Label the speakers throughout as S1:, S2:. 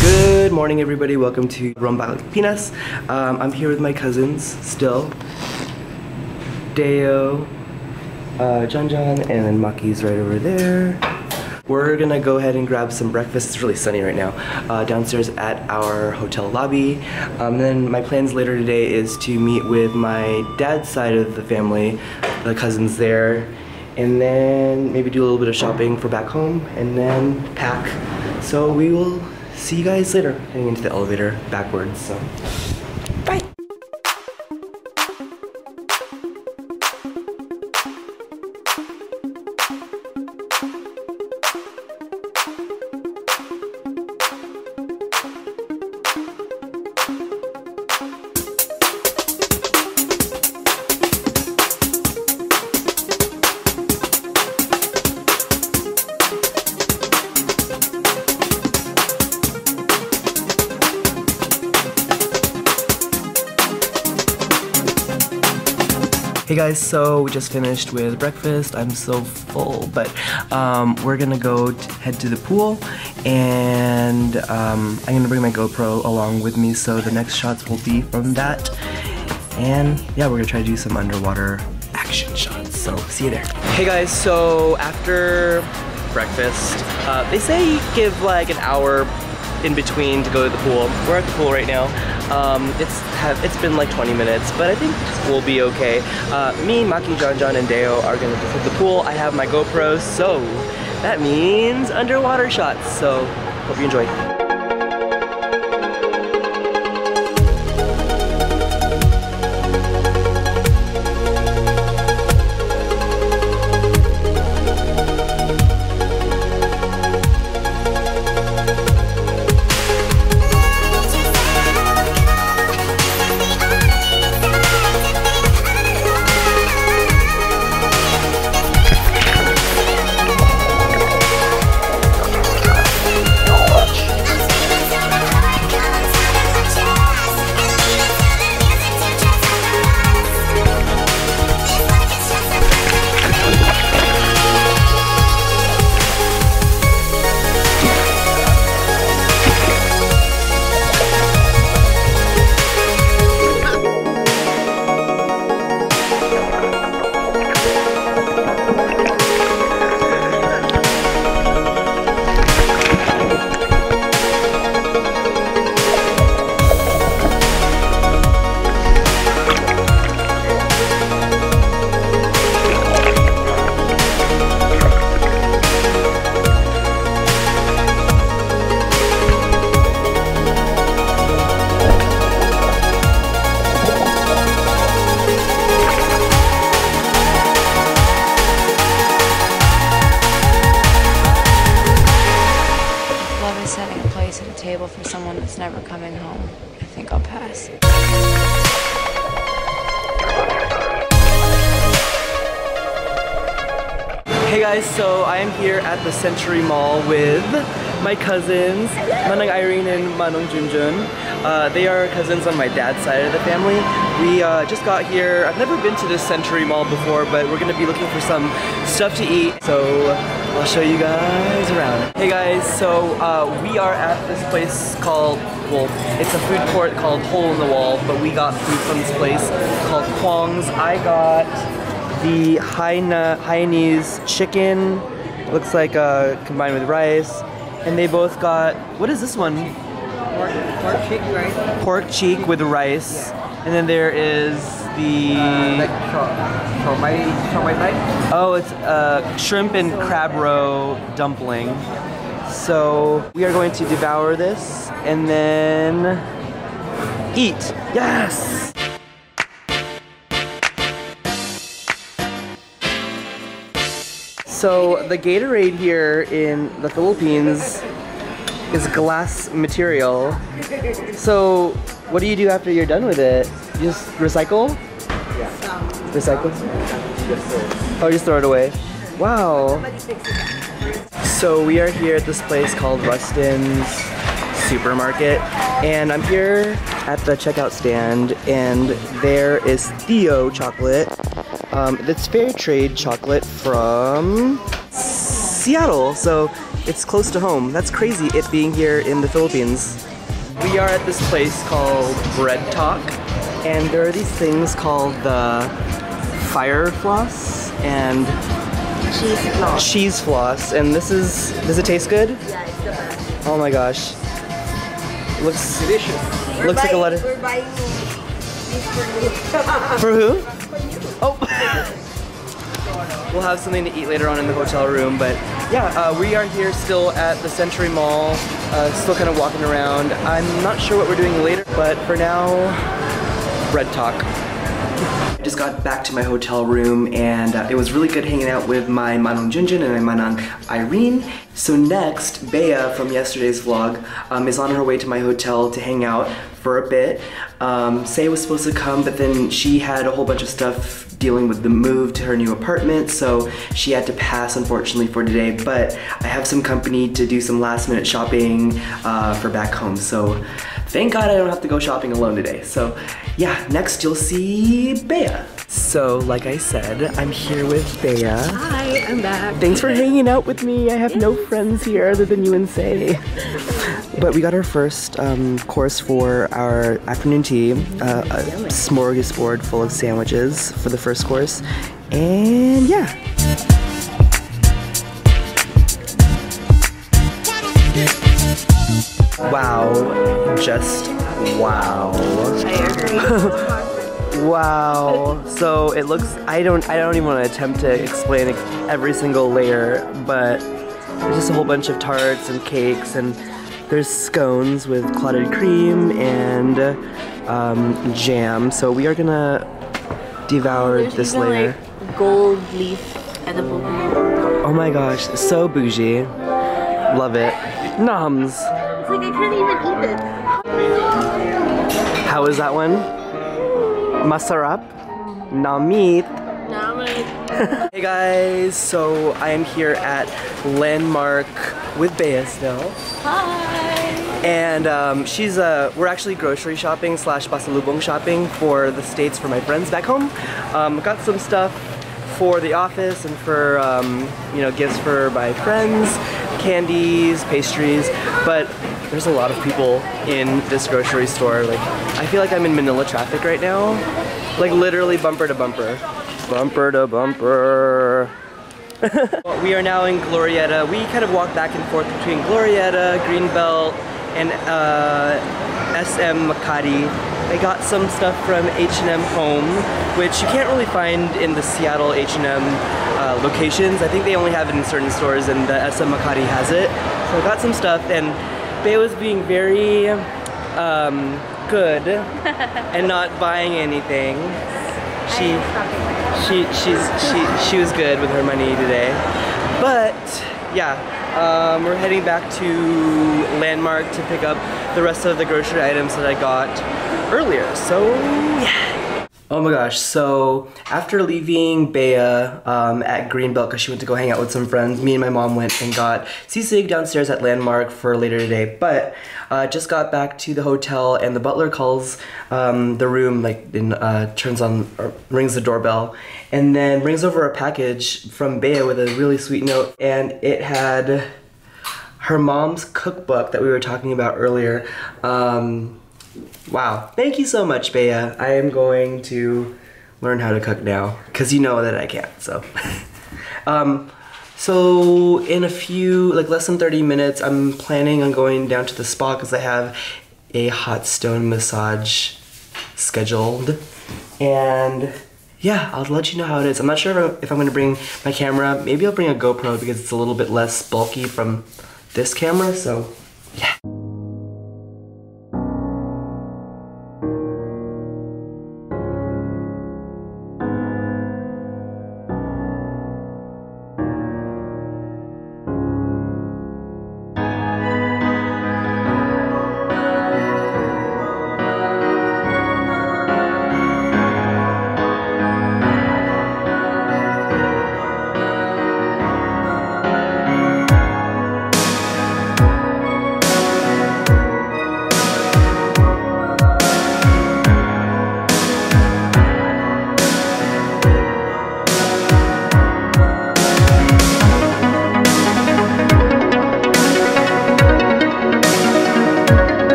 S1: Good morning, everybody. Welcome to Rombal Pinas. Um, I'm here with my cousins still. Deo, uh, John John, and then Maki's right over there. We're gonna go ahead and grab some breakfast. It's really sunny right now. Uh, downstairs at our hotel lobby. Um, then my plans later today is to meet with my dad's side of the family, the cousins there, and then maybe do a little bit of shopping for back home, and then pack. So we will see you guys later. Heading into the elevator backwards. So. Hey guys, so we just finished with breakfast. I'm so full, but um, we're gonna go head to the pool and um, I'm gonna bring my GoPro along with me so the next shots will be from that. And yeah, we're gonna try to do some underwater action shots. So see you there. Hey guys, so after breakfast, uh, they say give like an hour in between to go to the pool. We're at the pool right now. Um, it's have, it's been like 20 minutes, but I think we'll be okay. Uh, me, Maki, John John, and Deo are gonna hit the pool. I have my GoPro, so that means underwater shots. So hope you enjoy.
S2: For someone that's never coming home. I think I'll pass.
S1: Hey guys, so I am here at the Century Mall with my cousins, Manang Irene and Manong Junjun. Uh, they are cousins on my dad's side of the family. We uh, just got here. I've never been to this Century Mall before, but we're gonna be looking for some stuff to eat. So I'll show you guys around. Hey guys, so uh, we are at this place called, well, it's a food court called Hole in the Wall, but we got food from this place called Kwong's. I got the Haina, Hainese chicken. Looks like uh, combined with rice. And they both got, what is this one?
S3: Pork, pork cheek, right?
S1: Pork cheek with rice. And then there is the,
S3: Uh, like so, siomai so type.
S1: oh, it's uh, shrimp and crab roe dumpling. So we are going to devour this and then eat. Yes! So the Gatorade here in the Philippines is glass material. So what do you do after you're done with it? You just recycle? Yeah. Recycle? Oh, just throw it away. Wow. So we are here at this place called Rustan's Supermarket, and I'm here at the checkout stand, and there is Theo chocolate. Um, that's fair trade chocolate from Seattle, so it's close to home. That's crazy, it being here in the Philippines. We are at this place called Bread Talk, and there are these things called the fire floss and
S4: Cheese floss.
S1: cheese floss, and this is, does it taste good?
S4: Yeah, it's the best.
S1: Oh my gosh. Looks,
S3: Delicious.
S4: We're
S1: looks like a
S4: buying-
S1: lot of,
S4: We're buying these for you.
S1: for who? Oh. we'll have something to eat later on in the hotel room, but yeah, uh, we are here still at the Century Mall, uh, still kind of walking around. I'm not sure what we're doing later, but for now, bread talk. I just got back to my hotel room and uh, it was really good hanging out with my Manong Junjun and my Manong Irene. So next, Bea from yesterday's vlog um, is on her way to my hotel to hang out for a bit. Um, Say was supposed to come, but then she had a whole bunch of stuff dealing with the move to her new apartment, so she had to pass unfortunately for today. But I have some company to do some last minute shopping uh, for back home, so thank God I don't have to go shopping alone today. So yeah, next you'll see Bea. So like I said, I'm here with Bea.
S4: Hi, I'm back.
S1: Thanks for hanging out with me. I have no friends here other than you and Say. But we got our first um, course for our afternoon tea, uh, a smorgasbord full of sandwiches for the first course. And yeah. Wow. Just wow. Wow. So it looks I don't I don't even want to attempt to explain every single layer, but there's just a whole bunch of tarts and cakes and there's scones with clotted cream and um, jam. So we are gonna devour
S4: There's
S1: this
S4: even
S1: later.
S4: like gold leaf edible.
S1: Oh my gosh, so bougie. Love it. Noms.
S4: It's like I can't even eat it.
S1: How is that one? Masarap? Namit.
S4: Now I'm like,
S1: Hey guys, so I am here at Landmark with still.
S4: hi.
S1: And um, she's uh, we're actually grocery shopping slash pasalubong shopping for the states for my friends back home. Um, got some stuff for the office and for um, you know gifts for my friends, candies, pastries. But there's a lot of people in this grocery store. Like I feel like I'm in Manila traffic right now, like literally bumper to bumper, bumper to bumper. we are now in Glorietta. We kind of walk back and forth between Glorietta, Greenbelt, and uh, SM Makati. I got some stuff from H&M Home, which you can't really find in the Seattle H&M uh, locations. I think they only have it in certain stores and the SM Makati has it. So I got some stuff and Bea was being very um, good and not buying anything. She, she she's she she was good with her money today. But yeah um, we're heading back to landmark to pick up the rest of the grocery items that i got earlier. So yeah Oh my gosh, so after leaving Bea um, at Greenbelt because she went to go hang out with some friends, me and my mom went and got sisig downstairs at Landmark for later today. But uh, just got back to the hotel and the butler calls um, the room, like, and, uh, turns on, or rings the doorbell, and then brings over a package from Bea with a really sweet note. And it had her mom's cookbook that we were talking about earlier. Um, wow. Thank you so much, Bea. I am going to learn how to cook now because you know that I can't. So, um, so in a few, like less than 30 minutes, I'm planning on going down to the spa because I have a hot stone massage scheduled. And yeah, I'll let you know how it is. I'm not sure if I'm gonna bring my camera. Maybe I'll bring a GoPro because it's a little bit less bulky from this camera. So yeah.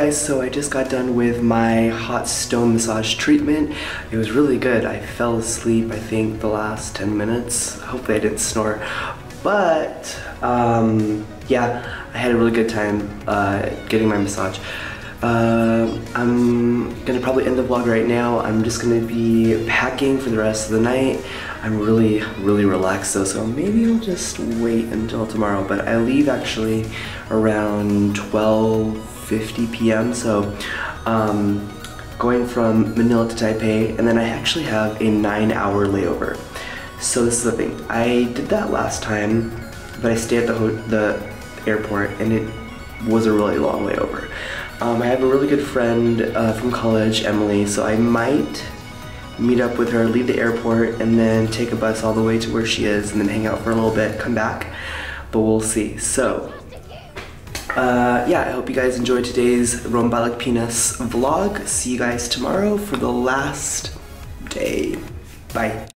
S1: Guys, so I just got done with my hot stone massage treatment. It was really good. I fell asleep, I think, the last 10 minutes. Hopefully I didn't snore. But, um, yeah, I had a really good time uh, getting my massage. Uh, I'm gonna probably end the vlog right now. I'm just gonna be packing for the rest of the night. I'm really, really relaxed though, so maybe I'll just wait until tomorrow. But I leave actually around 12.50 p.m. So um, going from Manila to Taipei, and then I actually have a nine hour layover. So this is the thing, I did that last time, but I stayed at the, the airport and it was a really long layover. Um, I have a really good friend uh, from college, Emily, so I might meet up with her, leave the airport, and then take a bus all the way to where she is, and then hang out for a little bit, come back. But we'll see. So, uh, yeah, I hope you guys enjoyed today's RomeBalikPinas vlog. See you guys tomorrow for the last day. Bye.